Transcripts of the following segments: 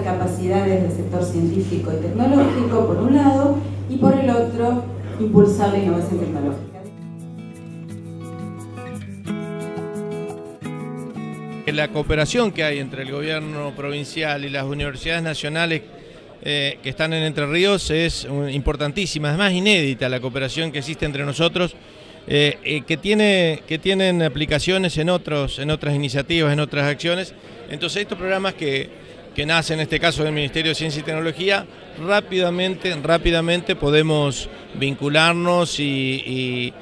capacidades del sector científico y tecnológico, por un lado, y por el otro, impulsar la innovación tecnológica. La cooperación que hay entre el gobierno provincial y las universidades nacionales eh, que están en Entre Ríos es importantísima, es más inédita la cooperación que existe entre nosotros, eh, que, tiene, que tienen aplicaciones en, otros, en otras iniciativas, en otras acciones. Entonces estos programas que, que nacen en este caso del Ministerio de Ciencia y Tecnología, rápidamente, rápidamente podemos vincularnos y,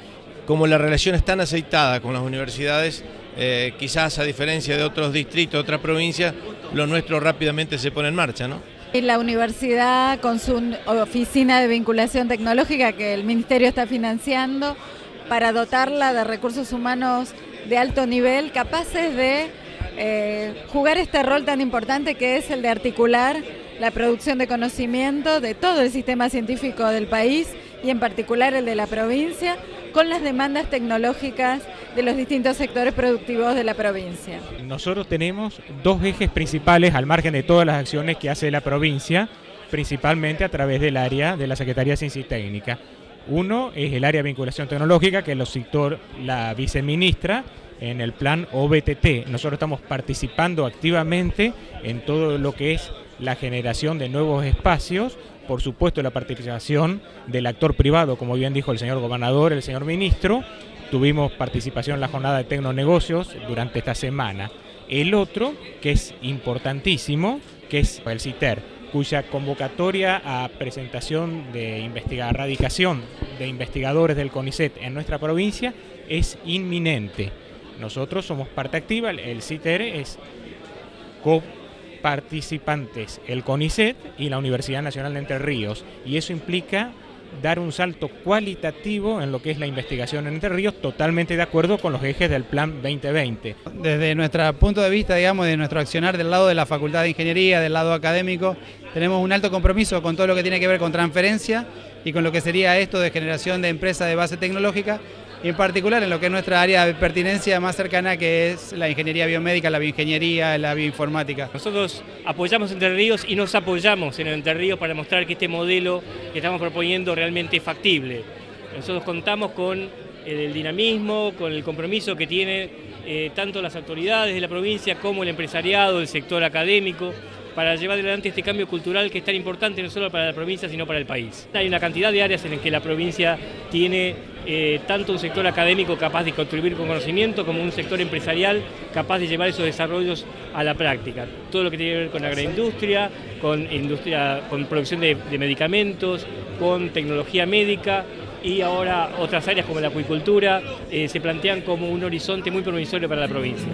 como la relación es tan aceitada con las universidades, eh, quizás a diferencia de otros distritos, otras provincias, lo nuestro rápidamente se pone en marcha, ¿no? La universidad con su oficina de vinculación tecnológica que el Ministerio está financiando para dotarla de recursos humanos de alto nivel capaces de eh, jugar este rol tan importante que es el de articular la producción de conocimiento de todo el sistema científico del país y en particular el de la provincia con las demandas tecnológicas de los distintos sectores productivos de la provincia. Nosotros tenemos dos ejes principales al margen de todas las acciones que hace la provincia, principalmente a través del área de la Secretaría de Ciencia y Técnica. Uno es el área de vinculación tecnológica, que lo citó la viceministra en el plan OBTT. Nosotros estamos participando activamente en todo lo que es la generación de nuevos espacios por supuesto la participación del actor privado, como bien dijo el señor gobernador, el señor ministro, tuvimos participación en la jornada de tecnonegocios durante esta semana. El otro, que es importantísimo, que es el CITER, cuya convocatoria a presentación de investigar, radicación de investigadores del CONICET en nuestra provincia es inminente. Nosotros somos parte activa, el CITER es participantes, el CONICET y la Universidad Nacional de Entre Ríos. Y eso implica dar un salto cualitativo en lo que es la investigación en Entre Ríos, totalmente de acuerdo con los ejes del Plan 2020. Desde nuestro punto de vista, digamos, de nuestro accionar del lado de la Facultad de Ingeniería, del lado académico, tenemos un alto compromiso con todo lo que tiene que ver con transferencia y con lo que sería esto de generación de empresas de base tecnológica y en particular en lo que es nuestra área de pertinencia más cercana que es la ingeniería biomédica, la bioingeniería, la bioinformática. Nosotros apoyamos Entre Ríos y nos apoyamos en Entre Ríos para mostrar que este modelo que estamos proponiendo realmente es factible. Nosotros contamos con el dinamismo, con el compromiso que tienen eh, tanto las autoridades de la provincia como el empresariado, el sector académico, para llevar adelante este cambio cultural que es tan importante no solo para la provincia sino para el país. Hay una cantidad de áreas en las que la provincia tiene eh, tanto un sector académico capaz de contribuir con conocimiento como un sector empresarial capaz de llevar esos desarrollos a la práctica. Todo lo que tiene que ver con agroindustria, con, industria, con producción de, medicamentos, con tecnología médica y ahora otras áreas como la acuicultura eh, se plantean como un horizonte muy promisorio para la provincia.